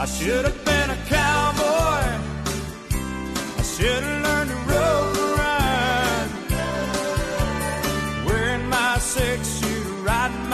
I should have been a cowboy. I should have learned to rope and ride. Wearing my six shooter, riding